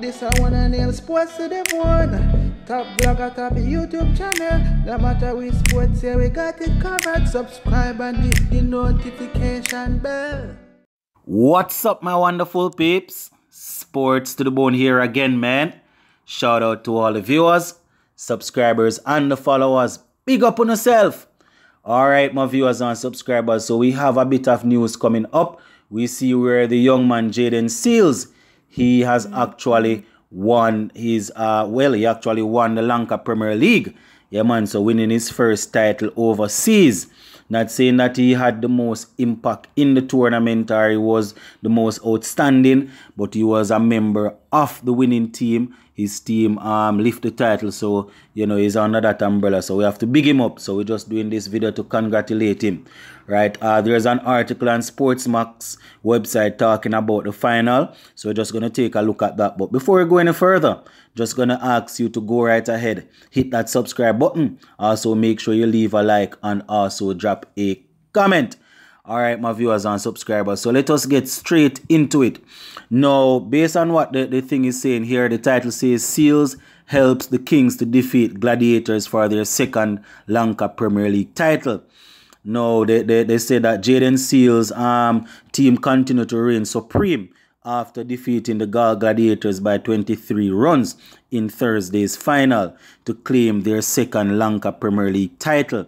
This I wanna nail sports to the bone. Top blogger, top YouTube channel. No matter which sports, yeah, we got it covered. Subscribe and hit the notification bell. What's up, my wonderful peeps? Sports to the bone here again, man. Shout out to all the viewers, subscribers, and the followers. Big up on yourself. All right, my viewers and subscribers. So we have a bit of news coming up. We see where the young man Jayden Seales he has actually won his uh well he actually won the Lanka Premier League yeah man. So winning his first title overseas. Not saying that he had the most impact in the tournament or he was the most outstanding but he was a member of the winning team his team um lift the title. So you know he's under that umbrella. So we have to big him up. So we're just doing this video to congratulate him. Right uh, there's an article on sportsmax website talking about the final. So we're just going to take a look at that. But before we go any further just going to ask you to go right ahead. Hit that subscribe button. Also make sure you leave a like and also drop a comment all right my viewers and subscribers. So let us get straight into it. Now based on what the, the thing is saying here the title says Seales helps the kings to defeat gladiators for their second lanka premier league title. Now they, they, they say that Jayden Seales um team continue to reign supreme after defeating the Galle Gladiators by 23 runs in Thursday's final to claim their second Lanka Premier League title.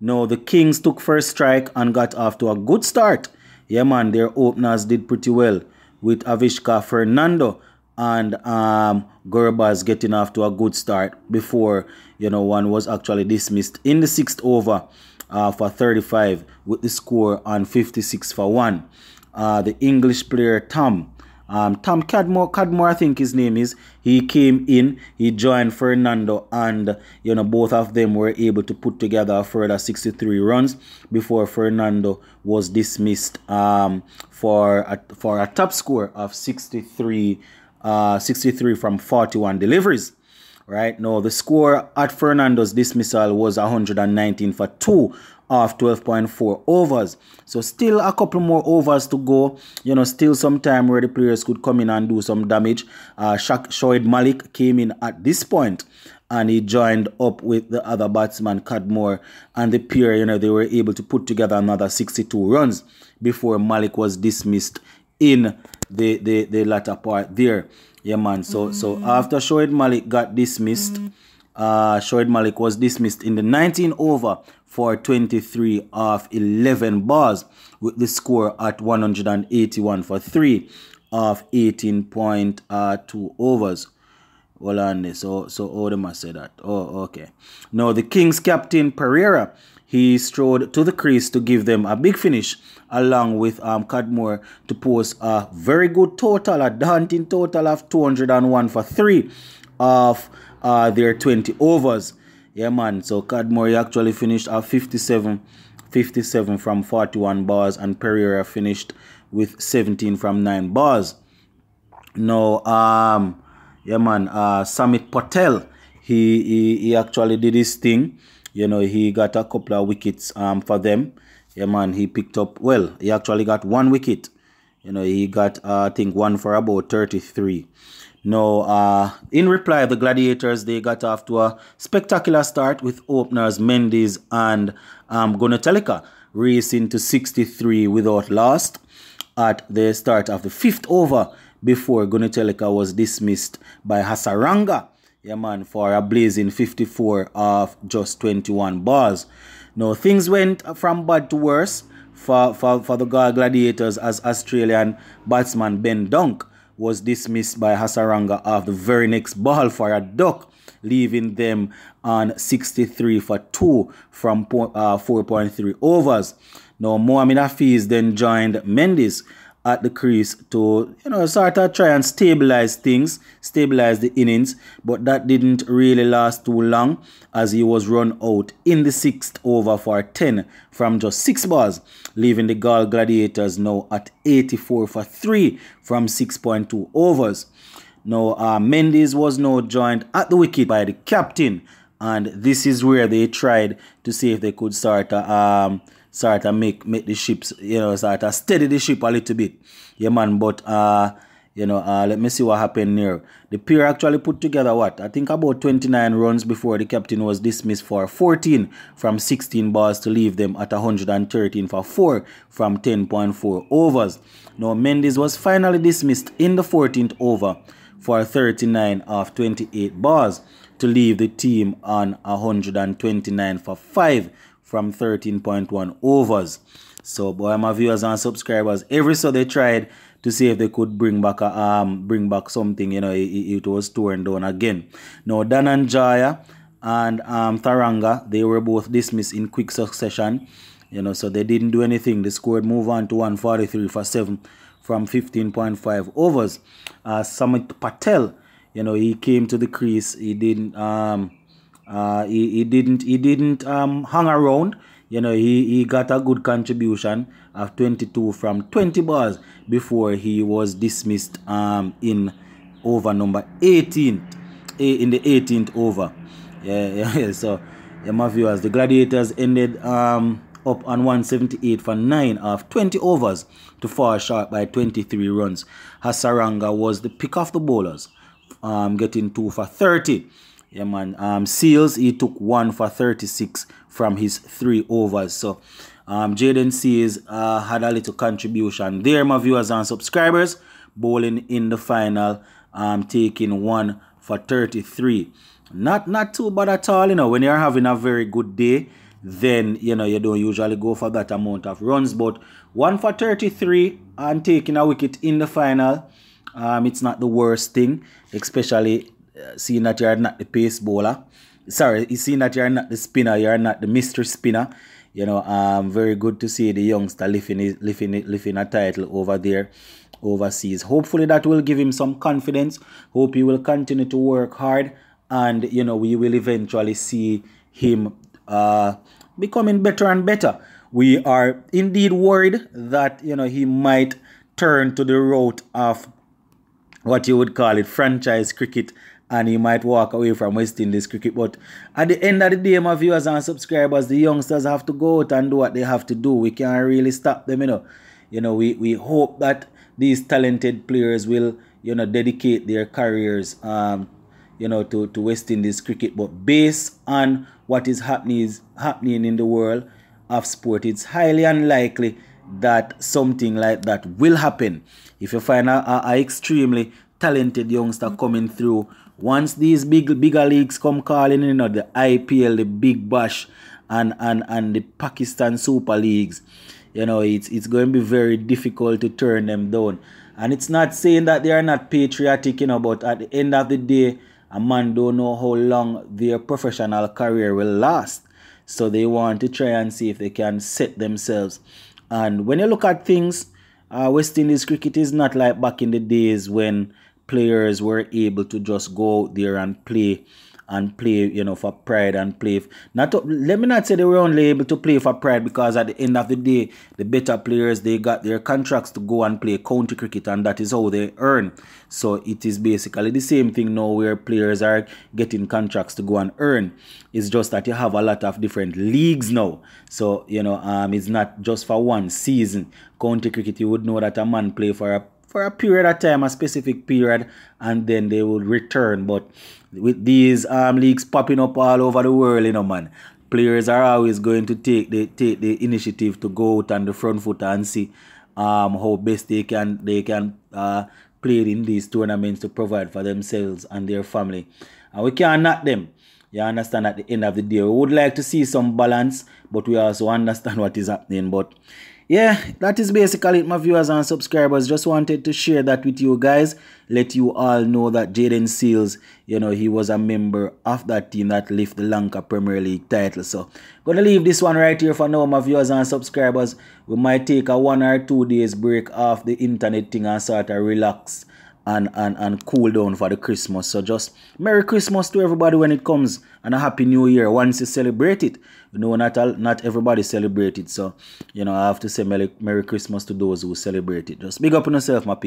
Now, the Kings took first strike and got off to a good start. Yeah, man, their openers did pretty well with Avishka Fernando and um, Gurbaz getting off to a good start before, you know, one was actually dismissed in the sixth over uh, for 35 with the score on 56 for 1. Uh, the English player Tom um, Tom Cadmore, Cadmore, I think his name is. He came in, he joined Fernando, and you know both of them were able to put together a further 63 runs before Fernando was dismissed um, for a, for a top score of 63, uh, 63 from 41 deliveries. Right now, the score at Fernando's dismissal was 119 for two of 12.4 overs. So still a couple more overs to go. You know, still some time where the players could come in and do some damage. Uh, Malik came in at this point and he joined up with the other batsman, Cadmore, and the pair, you know, they were able to put together another 62 runs before Malik was dismissed in the, the, the latter part there. Yeah, man. So, mm. so after Shoaib Malik got dismissed, mm. uh, Shoaib Malik was dismissed in the 19 over for 23 of 11 balls with the score at 181 for 3 of 18.2 overs. Hold on So, so Odema said that. Oh, okay. Now, the Kings captain Perera, he strode to the crease to give them a big finish along with um, Cadmore to post a very good total, a daunting total of 201 for 3 of uh, their 20 overs. Yeah, man. So Cadmore actually finished at 57, 57 from 41 bars, and Perera finished with 17 from 9 bars. Now, um, yeah, man. Uh, Samit Patel, he, he he actually did his thing. You know, he got a couple of wickets um for them. Yeah, man. He picked up well. He actually got one wicket. You know, he got uh, I think one for about 33. Now, uh, in reply, the Gladiators, they got off to a spectacular start with openers Mendis and um, Gunathilaka racing to 63 without loss at the start of the fifth over before Gunathilaka was dismissed by Hasaranga. Yeah, man, for a blazing 54 of just 21 balls. Now, things went from bad to worse for, for, for the Gladiators as Australian batsman Ben Dunk was dismissed by Hasaranga off the very next ball for a duck, leaving them on 63 for 2 from uh, 4.3 overs. Now, Mohamed Hafeez then joined Mendis at the crease to, you know, sort of try and stabilize things, stabilize the innings, but that didn't really last too long as he was run out in the sixth over for 10 from just six balls, leaving the Galle Gladiators now at 84 for 3 from 6.2 overs. Now, uh, Mendis was now joined at the wicket by the captain, and this is where they tried to see if they could start a, um, sort of make make the ships, you know, sort of steady the ship a little bit. Yeah, man. But uh, You know, uh, let me see what happened here. The pair actually put together what? I think about 29 runs before the captain was dismissed for 14 from 16 balls to leave them at 113 for 4 from 10.4 overs. Now, Mendis was finally dismissed in the 14th over for 39 of 28 balls to leave the team on 129 for 5 from 13.1 overs. So, boy, my viewers and subscribers, every so they tried to see if they could bring back a um bring back something. You know, it, it was torn down again. Now, Dhananjaya and um Tharanga, they were both dismissed in quick succession. You know, so they didn't do anything. They scored move on to 143 for 7 from 15.5 overs. Uh, Samit Patel, you know, he came to the crease. He didn't um uh he, he didn't he didn't um hang around you know, he, he got a good contribution of 22 from 20 balls before he was dismissed um, in over number 18 in the 18th over. Yeah, yeah, so yeah, my viewers, the Gladiators ended um, up on 178 for 9 of 20 overs to fall short by 23 runs. Hasaranga was the pick of the bowlers, um, getting 2 for 30. Yeah, man. Um, Seales, he took 1 for 36 from his three overs. So um, Jayden Seales uh, had a little contribution there, my viewers and subscribers. Bowling in the final, um, taking one for 33. Not not too bad at all, you know, when you're having a very good day, then, you know, you don't usually go for that amount of runs. But one for 33 and taking a wicket in the final, um, it's not the worst thing, especially uh, seeing that you're not the pace bowler sorry, you see that you're not the spinner, you're not the mystery spinner. You know, um, very good to see the youngster lifting, lifting, lifting a title over there overseas. Hopefully that will give him some confidence. Hope he will continue to work hard and, you know, we will eventually see him uh, becoming better and better. We are indeed worried that, you know, he might turn to the route of what you would call it franchise cricket and he might walk away from West Indies cricket. But at the end of the day, my viewers and subscribers, the youngsters have to go out and do what they have to do. We can't really stop them, you know. You know, we, we hope that these talented players will, you know, dedicate their careers, um, you know, to, to West Indies cricket. But based on what is happening is happening in the world of sport, it's highly unlikely that something like that will happen. If you find a, a, extremely talented youngster coming through once these big bigger leagues come calling, you know, the IPL, the Big Bash, and and and the Pakistan Super Leagues, you know, it's it's going to be very difficult to turn them down. And it's not saying that they are not patriotic, you know, but at the end of the day, a man don't know how long their professional career will last. So they want to try and see if they can set themselves. And when you look at things, uh, West Indies cricket is not like back in the days when players were able to just go out there and play and play, you know, for pride and play. Not to, let me not say they were only able to play for pride because at the end of the day, the better players they got their contracts to go and play county cricket, and that is how they earn. So it is basically the same thing now, where players are getting contracts to go and earn. It's just that you have a lot of different leagues now. So you know, um, it's not just for one season. County cricket, you would know that a man play for a for a period of time, a specific period, and then they will return. But with these um, leagues popping up all over the world, you know, man, players are always going to take the take the initiative to go out on the front foot and see um, how best they can they can uh, play in these tournaments to provide for themselves and their family. And we can't knock them. You understand at the end of the day. We would like to see some balance, but we also understand what is happening. But yeah, that is basically it, my viewers and subscribers. Just wanted to share that with you guys. Let you all know that Jayden Seales you know, he was a member of that team that lifted the Lanka Premier League title. So, gonna leave this one right here for now, my viewers and subscribers. We might take a one or two days break off the internet thing and sort of relax and, and, and cool down for the Christmas. So just Merry Christmas to everybody when it comes and a Happy New Year once you celebrate it. You know, not all, not everybody celebrate it. So, you know, I have to say Merry, Merry Christmas to those who celebrate it. Just big up on yourself, my people.